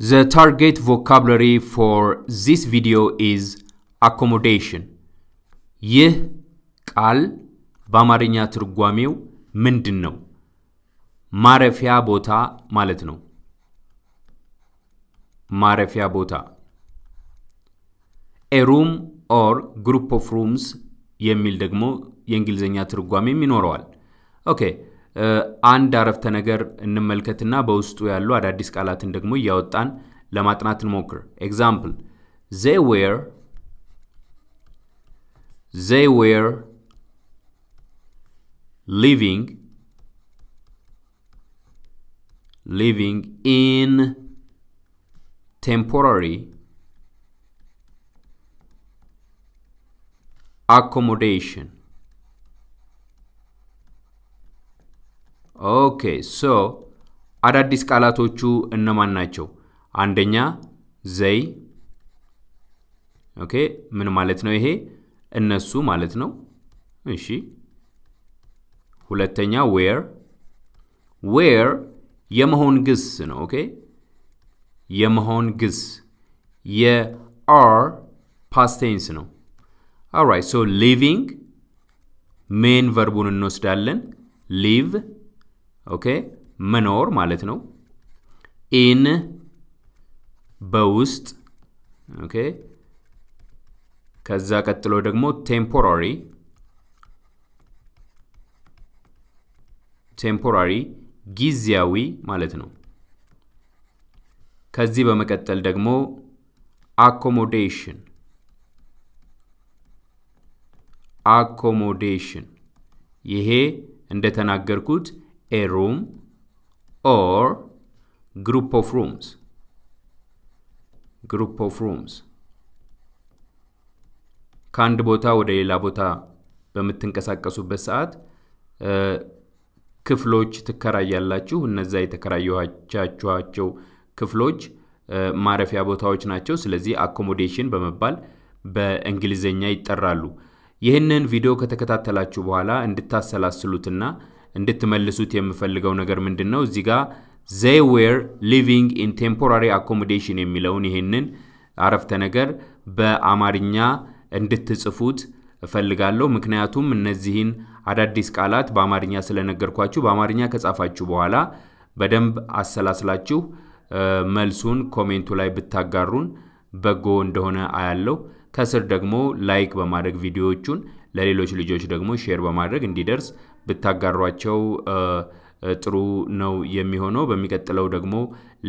The target vocabulary for this video is accommodation. ይህ ቃል በአማርኛ ትርጓሜው ምንድን ነው? ማረፊያ ቦታ ማለት ነው። ማረፊያ ቦታ a room or group of rooms የሚል ደግሞ የእንግሊዝኛ ትርጓሜም ይኖረዋል። okay አንድ አረፍተ ነገር እንመልከትና በውስጡ ያሉ አዳዲስ ቃላትን ደግሞ እያወጣን ለማጥናት እንሞክር። ኤግዛምፕል they were they were living living in temporary accommodation okay so አዳዲስ ቃላቶቹ እነማን ናቸው? አንደኛ they okay ምን ማለት ነው ይሄ? እነሱ ማለት ነው። እሺ ሁለተኛ were were የመሆን ግስ ነው። okay የመሆን ግስ የ are past tense ነው። alright so living main verb ኡን እንወስዳለን። live okay መኖር ማለት ነው። in በውስጥ okay ከዛ ቀጥሎ ደግሞ temporary temporary ጊዜያዊ ማለት ነው። ከዚህ በመቀጠል ደግሞ accommodation accommodation ይሄ እንደተናገርኩት a room or group of rooms group of rooms ከአንድ ቦታ ወደ ሌላ ቦታ በምትንቀሳቀሱበት ሰዓት ክፍሎች ትከራያላችሁ። እነዛ የተከራያቻችኋቸው ክፍሎች ማረፊያ ቦታዎች ናቸው። ስለዚህ accommodation በመባል በእንግሊዝኛ ይጠራሉ። ይህንን ቪዲዮ ከተከታተላችሁ በኋላ እንድታሰላስሉትና እንድትመልሱት የምፈልገው ነገር ምንድን ነው? እዚህ ጋር they were living in temporary accommodation የሚለውን ይህንን አረፍተ ነገር በአማርኛ እንድትጽፉት እፈልጋለሁ። ምክንያቱም እነዚህን አዳዲስ ቃላት በአማርኛ ስለነገርኳችሁ በአማርኛ ከጻፋችሁ በኋላ በደንብ አሰላስላችሁ መልሱን comment ኡ ላይ ብታጋሩን በጎ እንደሆነ አያለው። ከስር ደግሞ like በማድረግ ቪዲዮዎቹን ለሌሎች ልጆች ደግሞ share በማድረግ እንዲደርስ ብታጋሯቸው ጥሩ ነው የሚሆነው። በሚቀጥለው ደግሞ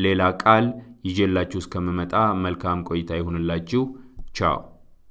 ሌላ ቃል ይዤላችሁ እስከምመጣ መልካም ቆይታ ይሁንላችሁ። ቻው